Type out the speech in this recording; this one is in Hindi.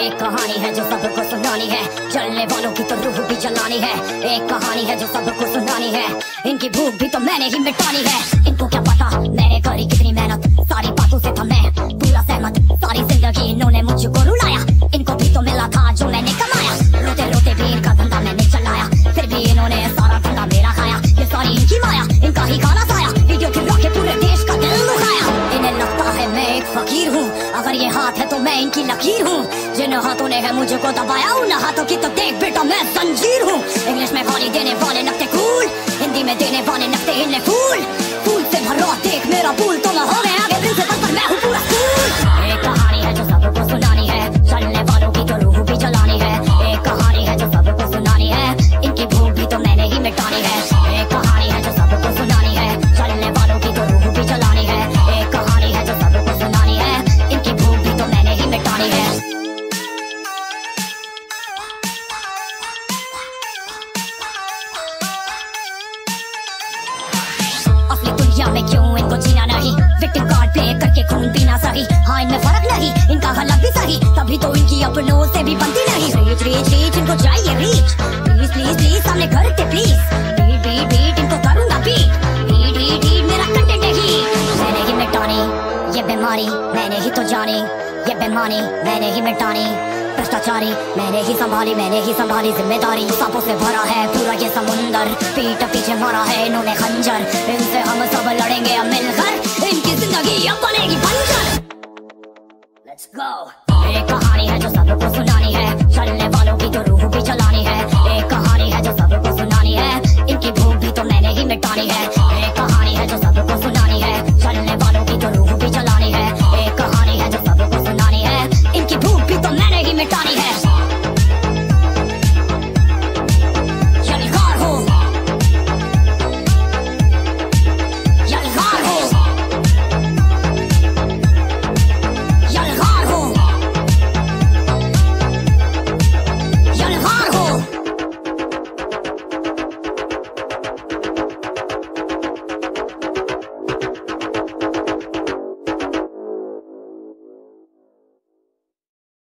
एक कहानी है जो सबको सुनानी है। चलने वालों की तो रूह भी है। एक कहानी है जो सबको सुनानी है। इनकी भूख भी तो मैंने ही मिटानी है। इनको क्या पता? मैंने करी कितनी मेहनत, सारी बातों एक फकीर हूँ। अगर ये हाथ है तो मैं इनकी लकीर हूँ। जिन हाथों ने है मुझे को दबाया, उन हाथों की तो देख बेटा, मैं जंजीर हूँ। इंग्लिश में गाली देने वाले नकते कूल, हिंदी में देने वाले नकते हिलने फूल। में क्यों इनको जीना नहीं? विक्टिम कार्ड प्ले करके खून पीना सही। हाँ इनमें फ़र्क नहीं। इनका गलत भी सही। तभी तो इनकी अपनों से भी बनती नहीं। रीच रीच रीच इनको चाहिए रीच प्लीज़ प्लीज़ प्लीज़ सामने घर के प्लीज़ बीट बीट बीट इनको करूँगा बीट बीट बीट बीट मेरा कंटेंट ही। मैंने ही मिटानी, ये बीमारी, मैंने ही तो जानी, ये बेमानी, मैंने ही मिटानी। भ्रष्टाचारी, मैंने ही संभाली, मैंने ही संभाली ज़िम्मेदारी। सांपों से भरा है पूरा ये समुंदर। पीठ पीछे मारा है इन्होंने खंजर। इनसे हम सब लड़ेंगे अब मिलकर। इनकी ज़िंदगी अब बनेगी बंजर। Let's go. एक कहानी है जो सबको सुनानी Donny Hash.